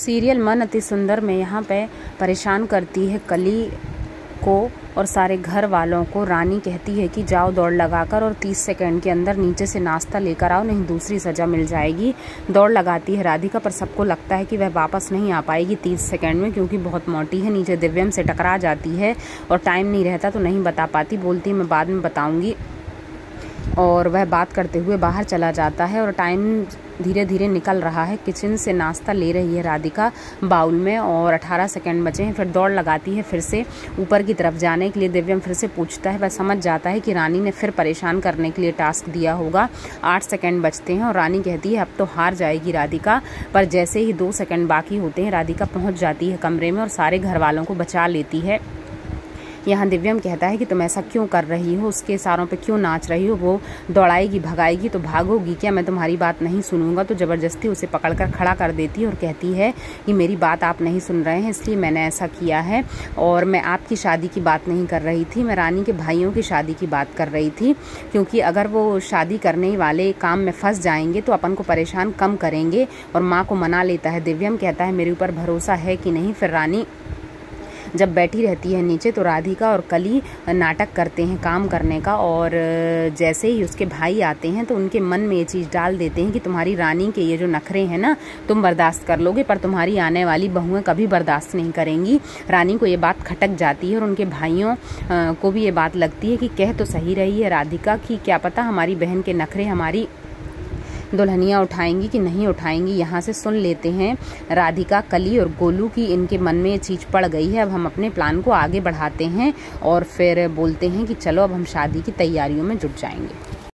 Serial मन अति सुंदर में यहाँ पे परेशान करती है कली को और सारे घर वालों को। रानी कहती है कि जाओ दौड़ लगाकर और 30 सेकंड के अंदर नीचे से नाश्ता लेकर आओ, नहीं दूसरी सज़ा मिल जाएगी। दौड़ लगाती है राधिका, पर सबको लगता है कि वह वापस नहीं आ पाएगी 30 सेकंड में, क्योंकि बहुत मोटी है, नीचे दिव्यम से टकरा जाती है और टाइम नहीं रहता तो नहीं बता पाती। बोलती मैं बाद में बताऊँगी। और वह बात करते हुए बाहर चला जाता है और टाइम धीरे धीरे निकल रहा है। किचन से नाश्ता ले रही है राधिका बाउल में और 18 सेकंड बचे हैं, फिर दौड़ लगाती है फिर से ऊपर की तरफ़ जाने के लिए। दिव्यम फिर से पूछता है, वह समझ जाता है कि रानी ने फिर परेशान करने के लिए टास्क दिया होगा। आठ सेकेंड बचते हैं और रानी कहती है, अब तो हार जाएगी राधिका। पर जैसे ही दो सेकेंड बाकी होते हैं, राधिका पहुँच जाती है कमरे में और सारे घर वालों को बचा लेती है। यहाँ दिव्यम कहता है कि तुम ऐसा क्यों कर रही हो? उसके इशारों पे क्यों नाच रही हो? वो दौड़ाएगी, भगाएगी तो भागोगी क्या? मैं तुम्हारी बात नहीं सुनूँगा। तो ज़बरदस्ती उसे पकड़कर खड़ा कर देती और कहती है कि मेरी बात आप नहीं सुन रहे हैं, इसलिए मैंने ऐसा किया है और मैं आपकी शादी की बात नहीं कर रही थी, मैं रानी के भाइयों की शादी की बात कर रही थी, क्योंकि अगर वो शादी करने वाले काम में फंस जाएँगे तो अपन को परेशान कम करेंगे और माँ को मना लेता है। दिव्यम कहता है, मेरे ऊपर भरोसा है कि नहीं? फिर रानी जब बैठी रहती है नीचे तो राधिका और कली नाटक करते हैं, काम करने का। और जैसे ही उसके भाई आते हैं तो उनके मन में ये चीज़ डाल देते हैं कि तुम्हारी रानी के ये जो नखरे हैं ना, तुम बर्दाश्त कर लोगे, पर तुम्हारी आने वाली बहुएँ कभी बर्दाश्त नहीं करेंगी। रानी को ये बात खटक जाती है और उनके भाइयों को भी ये बात लगती है कि कह तो सही रही है राधिका कि क्या पता हमारी बहन के नखरे हमारी दुल्हनियाँ उठाएँगी कि नहीं उठाएँगी, यहाँ से सुन लेते हैं। राधिका, कली और गोलू की इनके मन में ये चीज़ पड़ गई है। अब हम अपने प्लान को आगे बढ़ाते हैं और फिर बोलते हैं कि चलो, अब हम शादी की तैयारियों में जुट जाएँगे।